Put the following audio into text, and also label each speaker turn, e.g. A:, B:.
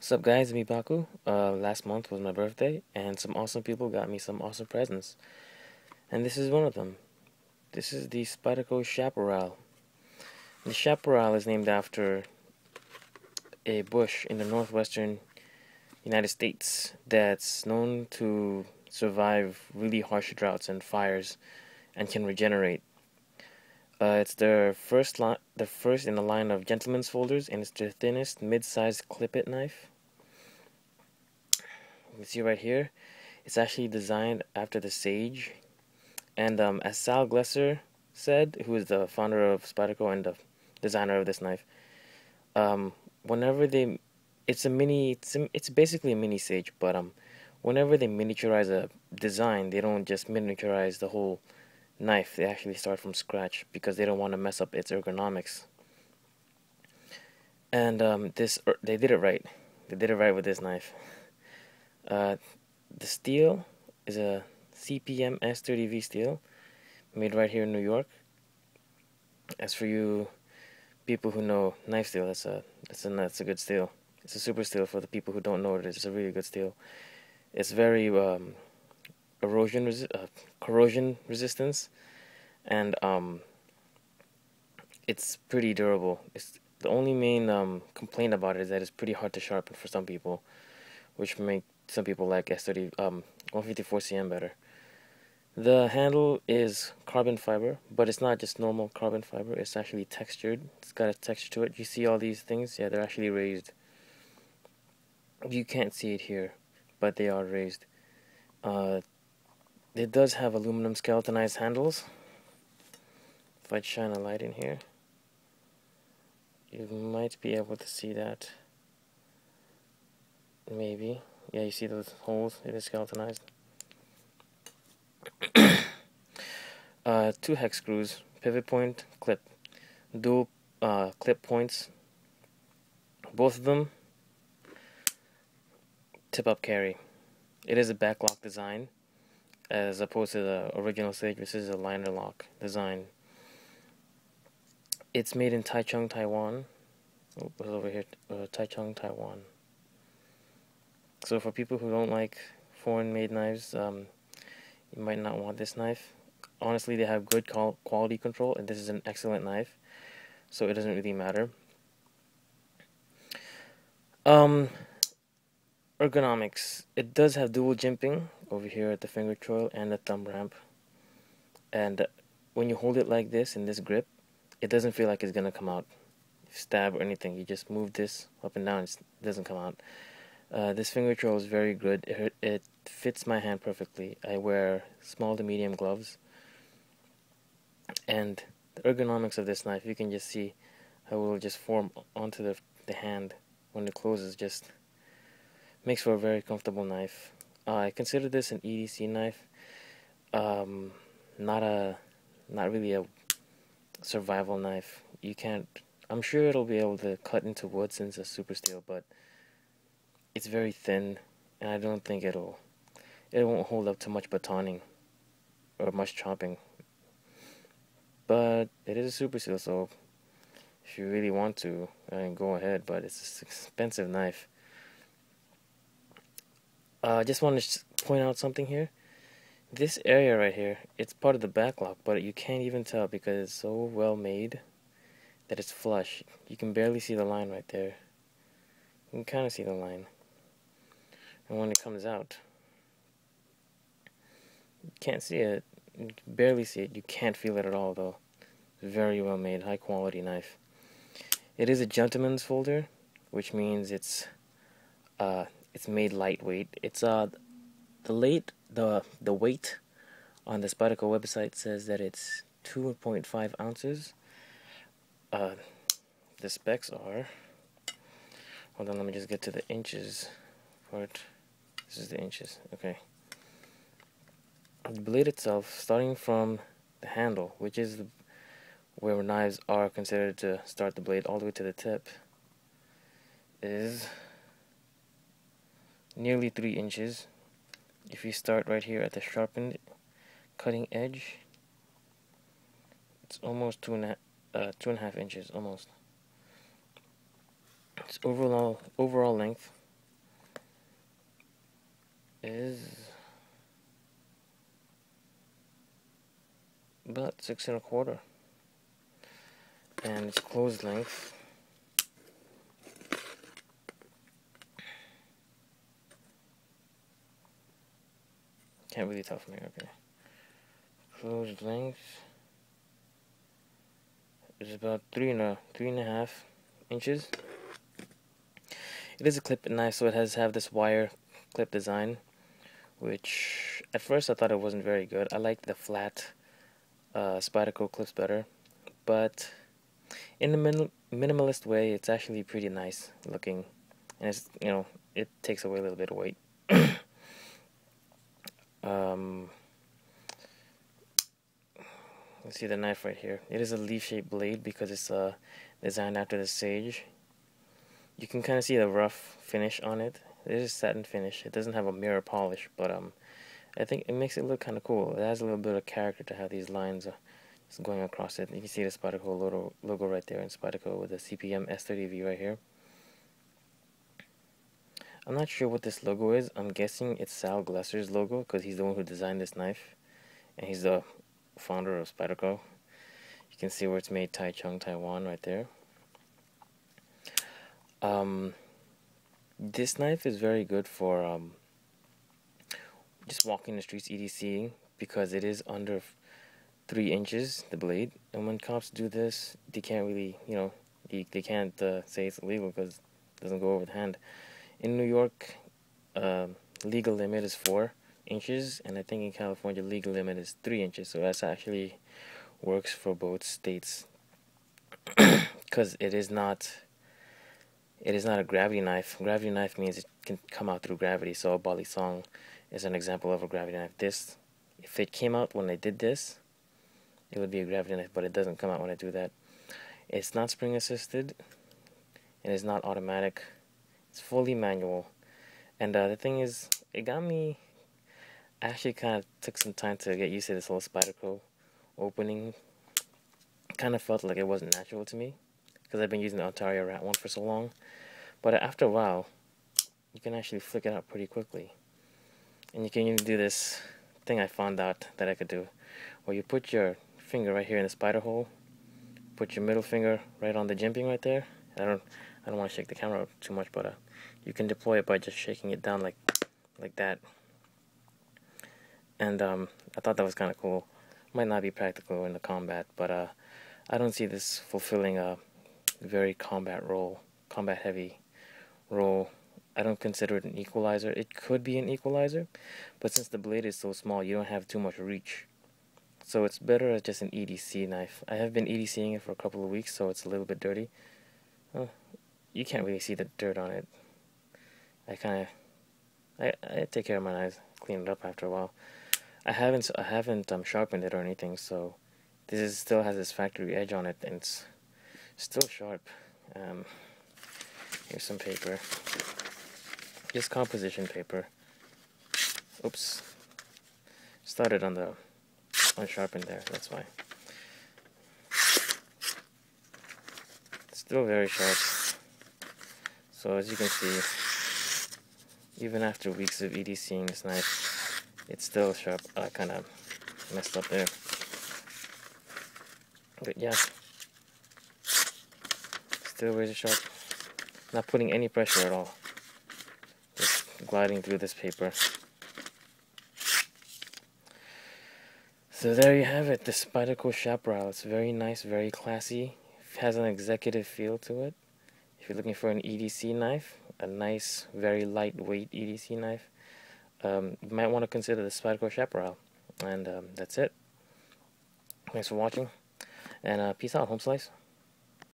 A: What's up, guys? Me Baku. Uh, last month was my birthday, and some awesome people got me some awesome presents. And this is one of them. This is the Spyderco Chaparral. The chaparral is named after a bush in the northwestern United States that's known to survive really harsh droughts and fires and can regenerate. Uh, it's the first the first in a line of gentlemen's folders, and it's the thinnest mid-sized clip-it knife. You see right here, it's actually designed after the Sage, and um, as Sal Glesser said, who is the founder of Spyderco and the designer of this knife, um, whenever they, it's a mini, it's, a, it's basically a mini Sage, but um, whenever they miniaturize a design, they don't just miniaturize the whole knife, they actually start from scratch because they don't want to mess up its ergonomics. And um, this, er, they did it right. They did it right with this knife. Uh, the steel is a CPM S30V steel, made right here in New York. As for you people who know knife steel, that's a that's a that's a good steel. It's a super steel for the people who don't know it. It's a really good steel. It's very um, erosion resi uh, corrosion resistance, and um, it's pretty durable. It's the only main um, complaint about it is that it's pretty hard to sharpen for some people, which make some people like S30 um 154cm better. The handle is carbon fiber, but it's not just normal carbon fiber. It's actually textured. It's got a texture to it. You see all these things? Yeah, they're actually raised. You can't see it here, but they are raised. Uh, it does have aluminum skeletonized handles. If I shine a light in here, you might be able to see that. Maybe. Yeah, you see those holes? It is skeletonized. uh, two hex screws, pivot point, clip, dual uh, clip points. Both of them tip up carry. It is a back lock design as opposed to the original Sage, which is a liner lock design. It's made in Taichung, Taiwan. Oh, over here, uh, Taichung, Taiwan. So for people who don't like foreign-made knives, um, you might not want this knife. Honestly, they have good quality control, and this is an excellent knife, so it doesn't really matter. Um, ergonomics. It does have dual jimping over here at the finger choil and the thumb ramp, and when you hold it like this in this grip, it doesn't feel like it's gonna come out, stab or anything. You just move this up and down, it doesn't come out. Uh, this finger choil is very good. It, it fits my hand perfectly. I wear small to medium gloves. And the ergonomics of this knife, you can just see how it will just form onto the, the hand when it closes. Just makes for a very comfortable knife. Uh, I consider this an EDC knife. Um, not a, not really a survival knife. You can't. I'm sure it'll be able to cut into wood since it's super steel, but it's very thin, and I don't think it'll it won't hold up to much batoning or much chopping. But it is a super seal, so if you really want to, go ahead. But it's an expensive knife. I uh, just want to point out something here. This area right here, it's part of the backlock, but you can't even tell because it's so well made that it's flush. You can barely see the line right there. You can kind of see the line and when it comes out you can't see it. You can barely see it. You can't feel it at all though. Very well made high quality knife. It is a gentleman's folder which means it's uh it's made lightweight. It's uh the late the the weight on the Spyderco website says that it's 2.5 ounces. Uh the specs are hold on let me just get to the inches part this is the inches. Okay. The blade itself, starting from the handle, which is the, where knives are considered to start the blade all the way to the tip, is nearly 3 inches. If you start right here at the sharpened cutting edge, it's almost two and a uh, two and a half inches, almost. Its overall overall length is about six and a quarter. And its closed length. Can't really tell from here okay. Closed length is about three and a three and a half inches. It is a clip knife so it has have this wire clip design which at first I thought it wasn't very good. I like the flat uh, Spyderco clips better but in the min minimalist way it's actually pretty nice looking. And it's you know it takes away a little bit of weight. Um, you see the knife right here. It is a leaf-shaped blade because it's uh, designed after the sage. You can kind of see the rough finish on it it is satin finish it doesn't have a mirror polish but um I think it makes it look kind of cool. It has a little bit of character to have these lines uh, going across it. You can see the Spyderco logo, logo right there in Spyderco with the CPM S30V right here. I'm not sure what this logo is. I'm guessing it's Sal Glesser's logo because he's the one who designed this knife and he's the founder of Spyderco you can see where it's made Taichung Taiwan right there. Um, this knife is very good for um, just walking the streets EDCing because it is under three inches the blade. And when cops do this they can't really you know they, they can't uh, say it's illegal because it doesn't go over the hand. In New York uh, legal limit is four inches and I think in California legal limit is three inches. So that's actually works for both states. Because it is not it is not a gravity knife. Gravity knife means it can come out through gravity. So a balisong is an example of a gravity knife. This, if it came out when I did this, it would be a gravity knife, but it doesn't come out when I do that. It's not spring assisted. It is not automatic. It's fully manual. And uh, the thing is, it got me. I actually kind of took some time to get used to this whole Spyderco opening. Kind of felt like it wasn't natural to me because I've been using the Ontario Rat one for so long. But after a while, you can actually flick it out pretty quickly. And you can even do this thing I found out that I could do, where you put your finger right here in the spider hole, put your middle finger right on the jimping right there. I don't, I don't want to shake the camera too much, but uh, you can deploy it by just shaking it down like, like that. And um, I thought that was kind of cool. Might not be practical in the combat, but uh, I don't see this fulfilling a very combat role, combat heavy role. I don't consider it an equalizer. It could be an equalizer, but since the blade is so small, you don't have too much reach. So it's better as just an EDC knife. I have been EDCing it for a couple of weeks, so it's a little bit dirty. Well, you can't really see the dirt on it. I kind of, I, I take care of my knives, clean it up after a while. I haven't, I haven't um, sharpened it or anything, so this is, still has this factory edge on it, and it's still sharp. Um, here's some paper. Just composition paper. Oops. Started on the unsharpened there, that's why. Still very sharp. So as you can see, even after weeks of EDCing this knife, it's still sharp. I kind of messed up there. But yeah. Still razor sharp. Not putting any pressure at all. Just gliding through this paper. So there you have it, the Spyderco Chaparral. It's very nice, very classy. It has an executive feel to it. If you're looking for an EDC knife, a nice, very lightweight EDC knife, um, you might want to consider the Spyderco Chaparral. And um, that's it. Thanks for watching, and uh, peace out, home slice.